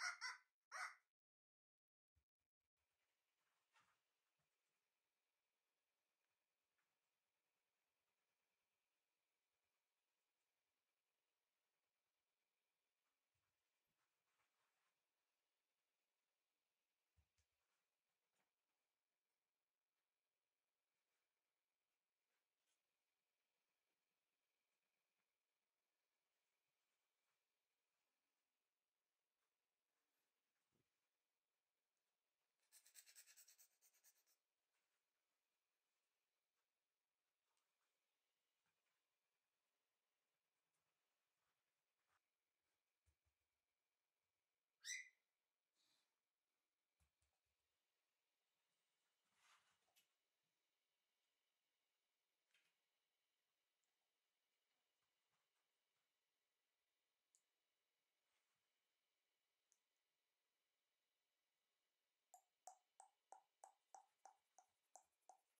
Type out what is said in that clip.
ha ha